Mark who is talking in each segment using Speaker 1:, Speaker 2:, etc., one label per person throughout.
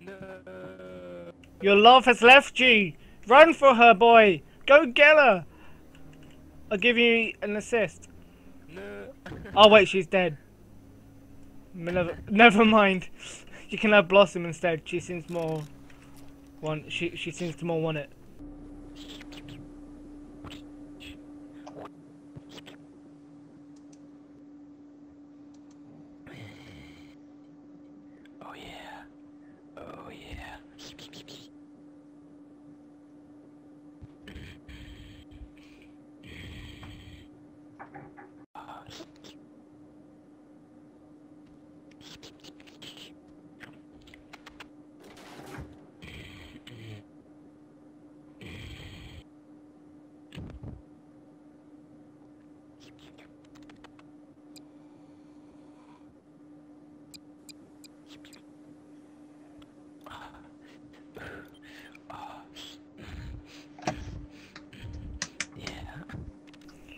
Speaker 1: No. Your love has left you. Run for her, boy. Go get her. I'll give you an assist.
Speaker 2: No.
Speaker 1: oh wait, she's dead. Never, never mind. You can have Blossom instead. She seems more want. She she seems to more want it.
Speaker 2: Oh yeah. Oh yeah.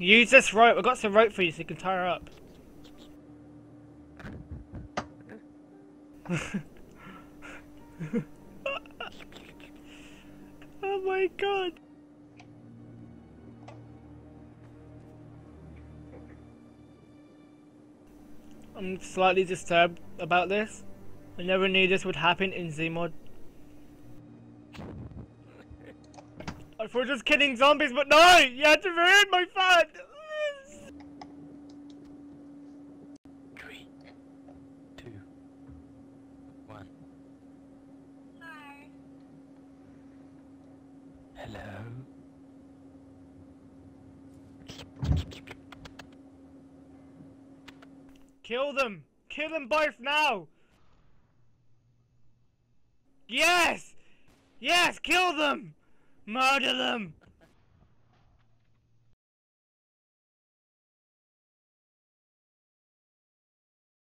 Speaker 1: Use this rope. I've got some rope for you so you can tie her up. oh my god. I'm slightly disturbed about this. I never knew this would happen in Zmod. Thought just killing zombies, but no! You had to ruin my fun!
Speaker 2: Three, two, one.
Speaker 3: Hi.
Speaker 2: Hello.
Speaker 1: Kill them! Kill them both now! Yes! Yes, kill them! Murder them!